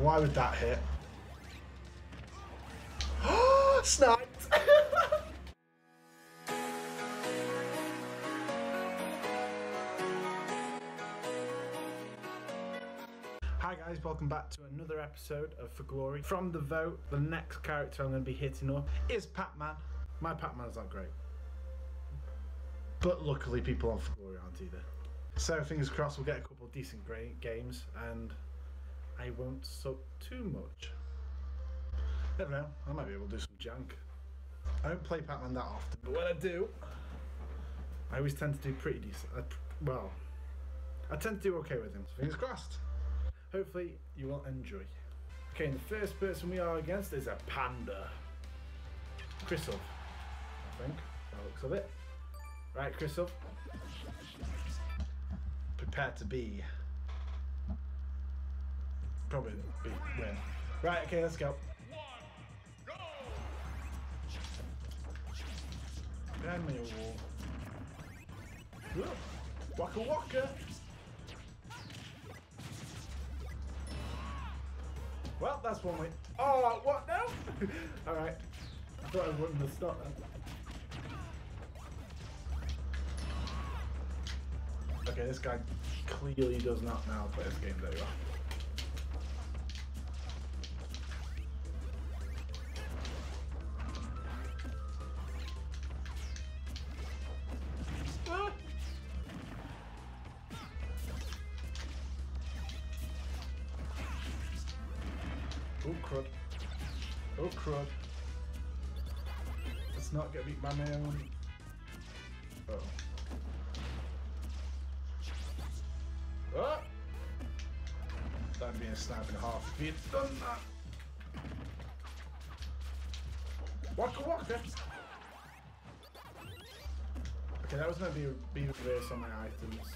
Why would that hit? Sniped! Hi guys, welcome back to another episode of For Glory. From the vote, the next character I'm going to be hitting up is Pac-Man. My Pac-Man's not great. But luckily people on For Glory aren't either. So fingers crossed we'll get a couple of decent great games and I won't suck too much. Never know, I might be able to do some junk. I don't play Pac-Man that often, but when I do, I always tend to do pretty decent. Uh, I, well, I tend to do okay with him. So fingers crossed. Hopefully you will enjoy. Okay, and the first person we are against is a panda. Chrisov, I think, by the looks of it. Right, Chrisov. Prepare to be. Probably be win. Right, okay, let's go. Behind me a wall. Waka waka! Well, that's one way. Oh, what now? Alright. I thought I wouldn't have stopped then. Okay, this guy clearly does not know how to play this game very well. Okay, that was gonna be be reverse on my items.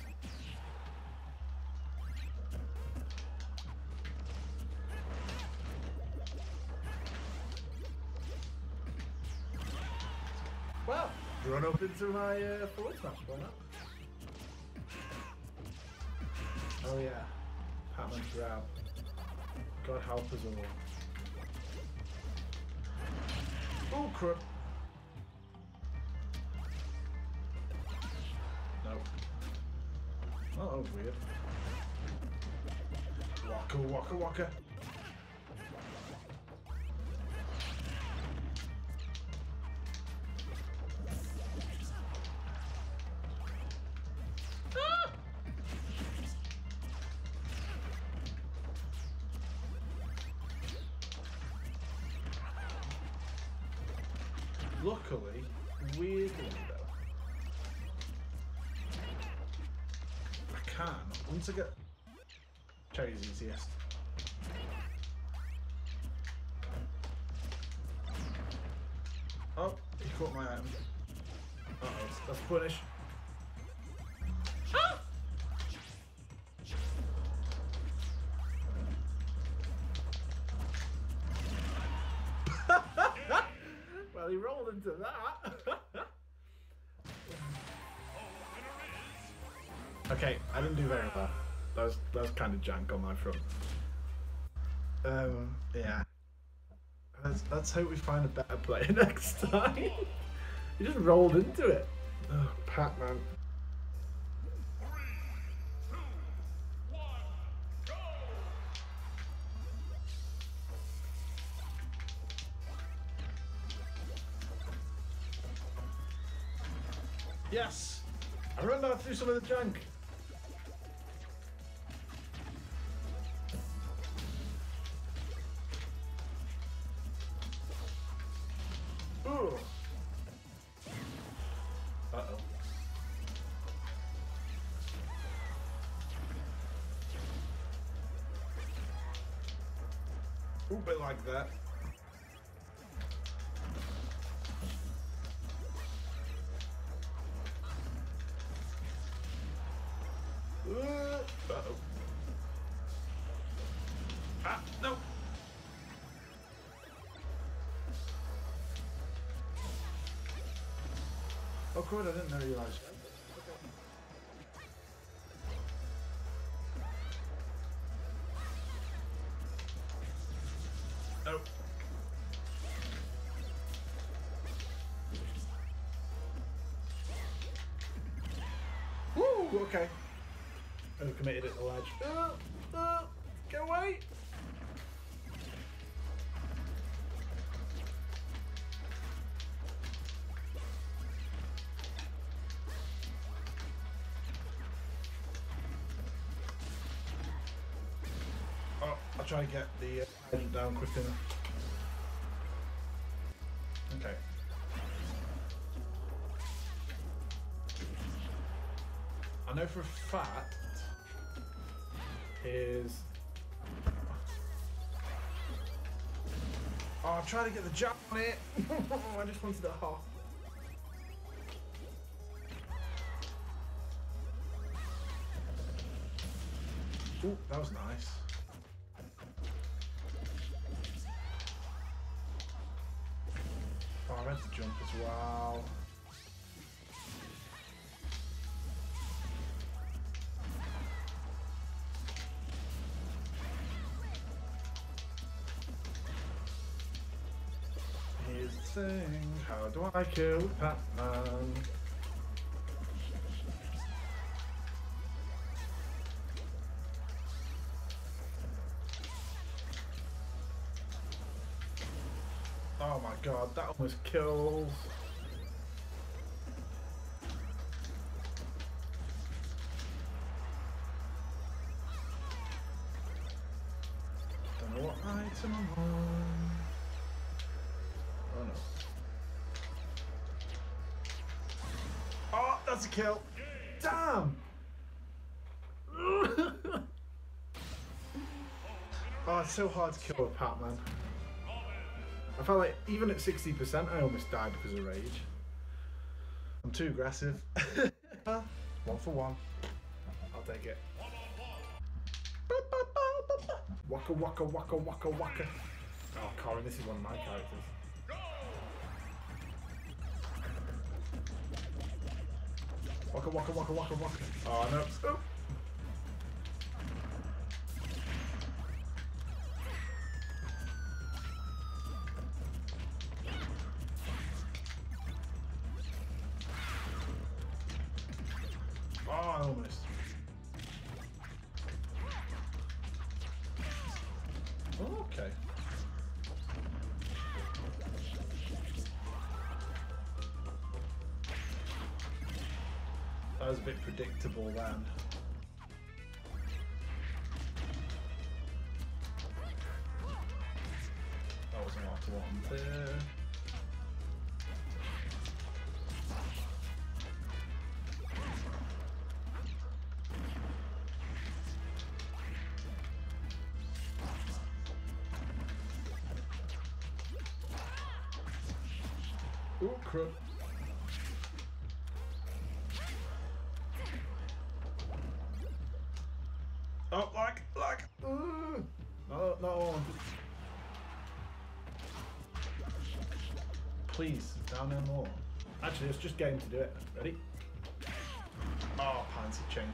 Well, run up into my uh, forward smash, why not? Oh yeah, Pac-Man's grab. God help us all. Oh crap! Oh, that was weird. Waka waka waka. Ah! Luckily, weirdly once get Cherry's easiest. Oh, he caught my item. Uh oh, that's punish. Ah! well, he rolled into that. Okay, I didn't do very well. That was that was kind of jank on my front. Um, yeah. Let's let's hope we find a better player next time. he just rolled into it. Oh, Pac-Man. Yes! I run out through some of the junk. Ooh, bit like that. Uh, Uh-oh. Ah, no! Oh, crud, I didn't know go. Woo, okay. Committed at the ledge. Uh, uh, get away! Oh, I'll try and get the... Uh hydrant down quick enough. Okay. I know for a fact is. Oh, I'm trying to get the jump on it. I just wanted a hop. Ooh, that was nice. Jump as well. Here's the thing, how do I kill Pac-Man? Oh my god, that almost kills. Don't know what item I'm on. Oh no. Oh, that's a kill. Damn! oh, it's so hard to kill a Pac-Man. I felt like even at 60%, I almost died because of rage. I'm too aggressive. one for one. I'll take it. Waka waka waka waka waka. Oh, Corrin, this is one of my characters. Waka waka waka waka waka. Oh no. Oh. That was a bit predictable then. That wasn't what I wanted. Please, down there more. Actually, let's just him to do it. Ready? Oh, pansy chain.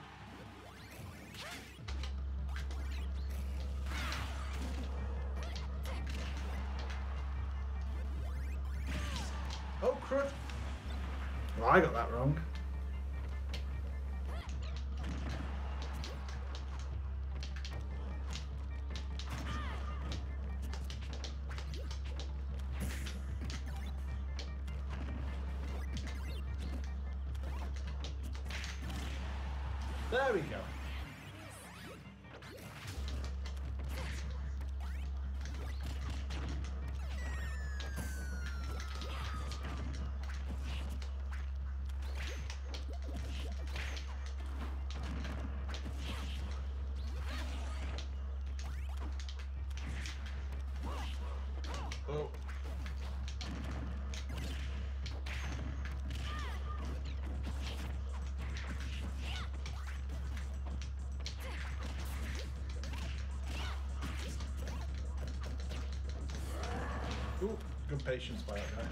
Oh. Ooh, good patience by that guy.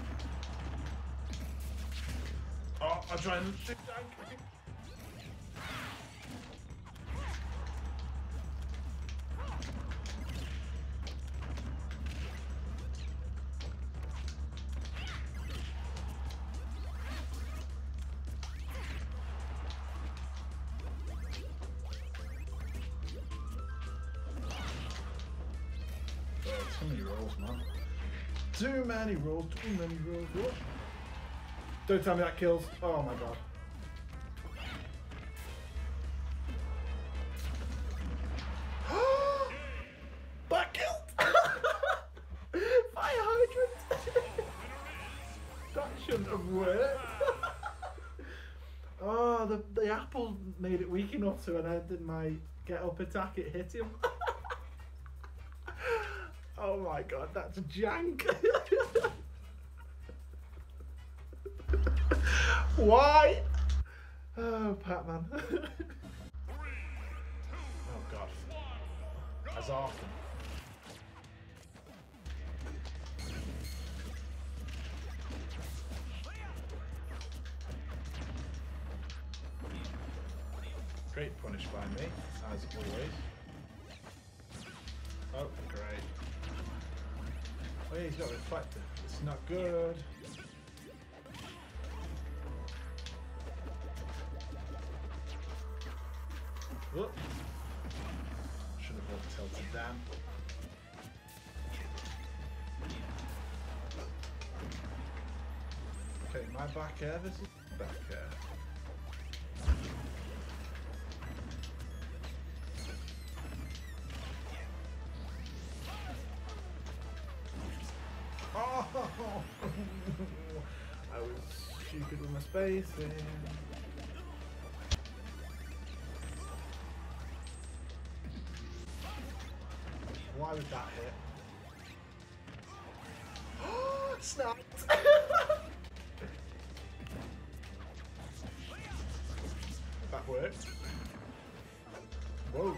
Oh, I'll try and Too many rolls, man. Too many rolls, too many rolls. What? Don't tell me that kills. Oh my god. that killed! Fire hydrant! that shouldn't have worked. oh, the, the apple made it weak enough to when I did my get up attack, it hit him. Oh my god, that's jank. Why? Oh, Pac-Man. oh god. As often. Great punish by me, as always. Oh. Oh yeah, he's got a reflector. It's not good. Whoop. Should have brought tilted down. Okay, my back air versus back air. Spacing. Why would that hit? Snapped! that worked. Whoa.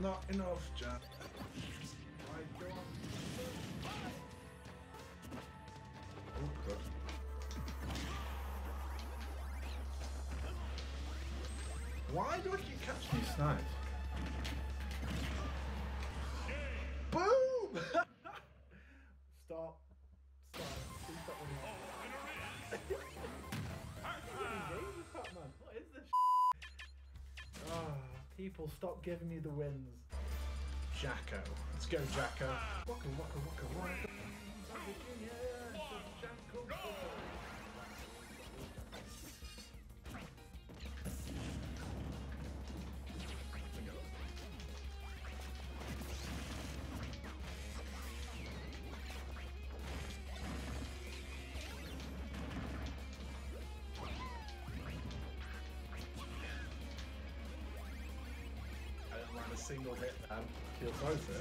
Not enough, Jack. Oh, Why on? Oh. Why do I keep catching these snipes? People, stop giving me the wins. Jacko. Let's go, Jacko. Waka, waka, waka, waka. Single hit and feel sorry for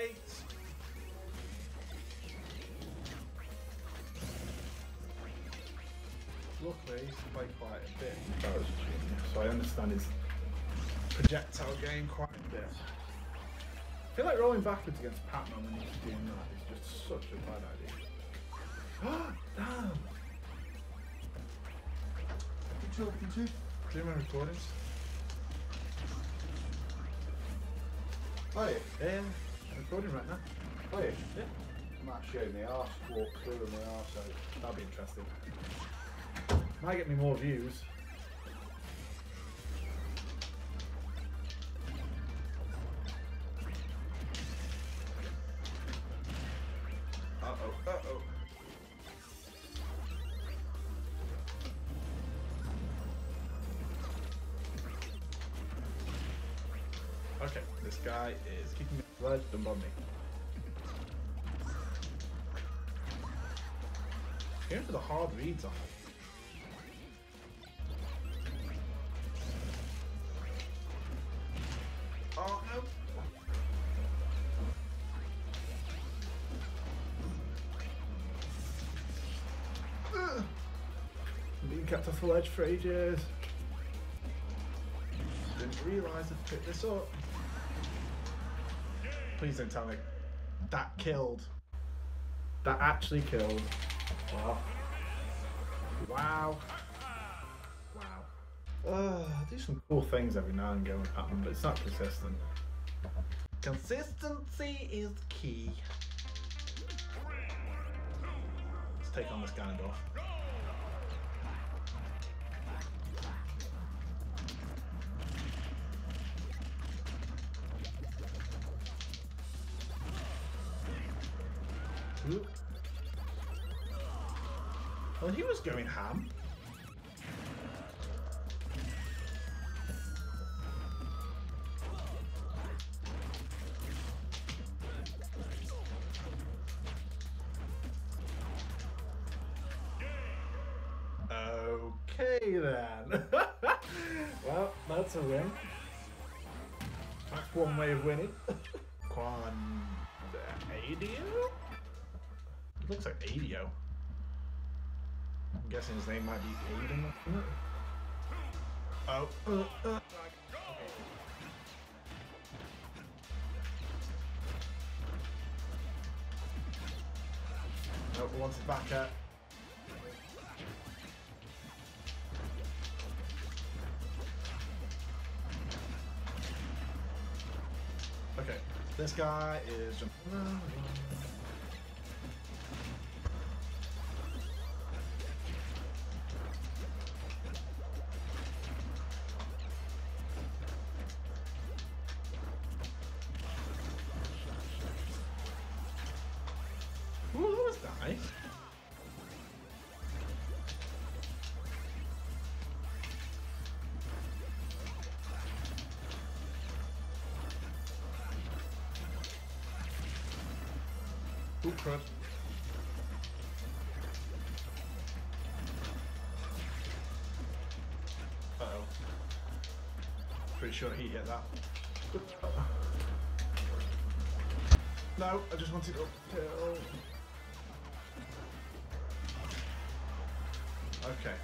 Eight. Luckily, he's played quite a bit in Bowser's Jr., so I understand his projectile game quite a bit. I feel like rolling backwards against Pac-Man when he's doing that is just such a bad idea. Damn! What you talking to? Do my recordings? Oh yeah. Yeah, I'm recording right now. Oh yeah. Yeah. Might show me arse, walk through my arse out. That'll be interesting. Might get me more views. Kicking me the ledge. Don't me. Going for the hard reads on. Oh no! Ugh. Being kept off the ledge for ages. Didn't realise I'd picked this up. Please don't tell me. That killed. That actually killed. Wow. Wow. Wow. Uh, I do some cool things every now and again with but it's not consistent. Consistency is key. Let's take on this Ganondorf. Well, he was going ham. Okay then. well, that's a win. That's one way of winning. Guessing his name might be Aiden. Oh. Uh, uh. Nope, wants it back at. Okay, this guy is Ooh, crud. Uh oh. Pretty sure he hit that. No, I just wanted to uphill. Okay,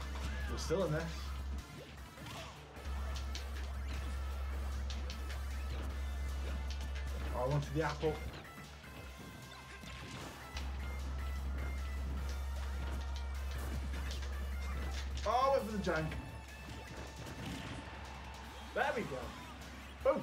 we're still in this. I wanted the apple. Jank. There we go. Boosh.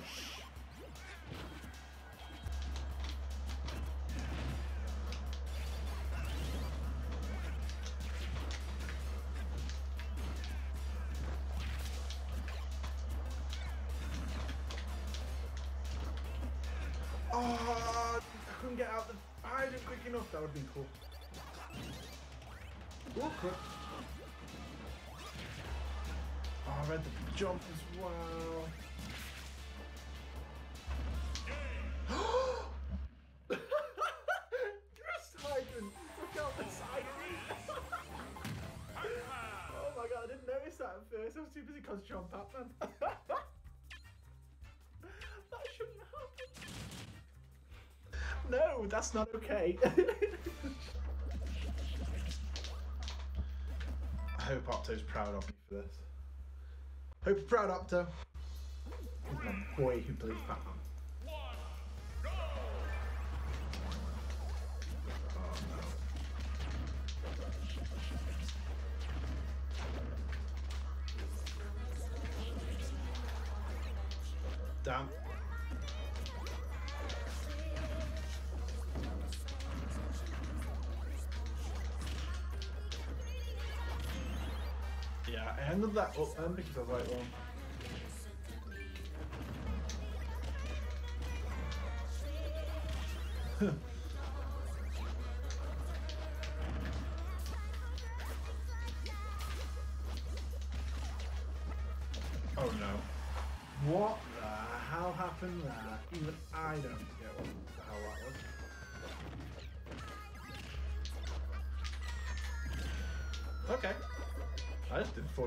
Ah, oh, I couldn't get out the hiding quick enough. That would have I read the jump as well. Chris Hyden took out the side oh my god, I didn't notice that at first. I was too busy concentrating on Pac-Man. that shouldn't happen. No, that's not okay. I hope Opto's proud of me for this. Hope you're proud, Opto. Boy who plays Batman. Ended that up then because I like, well. oh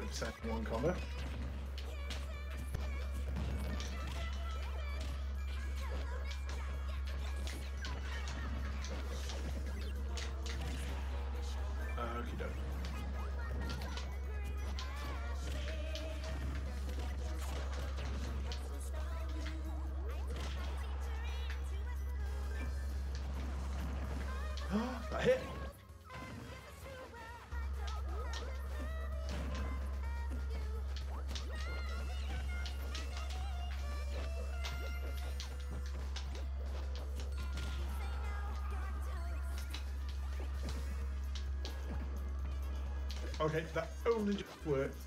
just did 40% in one combo. That hit. Okay, that only just worked.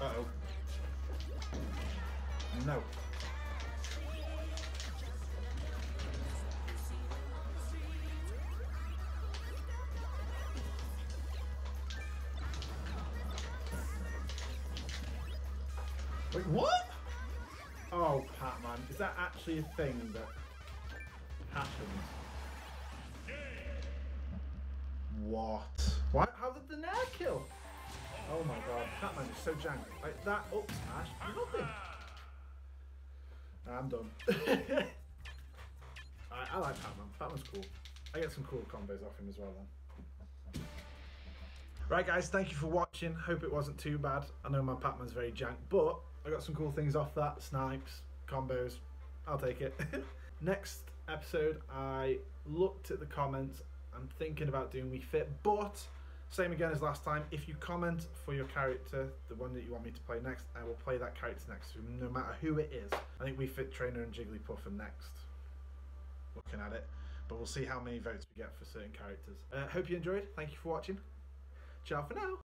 Uh oh. No. Wait, what? Oh, Pac-Man, is that actually a thing that happens? What? What? How did the Nair kill? Oh my god, Pac-Man is so jank. Like that up smash, nothing. I'm done. I, I like Pac-Man. Pac-Man's cool. I get some cool combos off him as well then. Right guys, thank you for watching. Hope it wasn't too bad. I know my Pac-Man's very jank, but I got some cool things off that. Snipes, combos. I'll take it. Next episode, I looked at the comments. I'm thinking about doing Wii Fit, but same again as last time. If you comment for your character, the one that you want me to play next, I will play that character next, no matter who it is. I think Wii Fit Trainer and Jigglypuff are next. Looking at it, but we'll see how many votes we get for certain characters. Uh, hope you enjoyed. Thank you for watching. Ciao for now.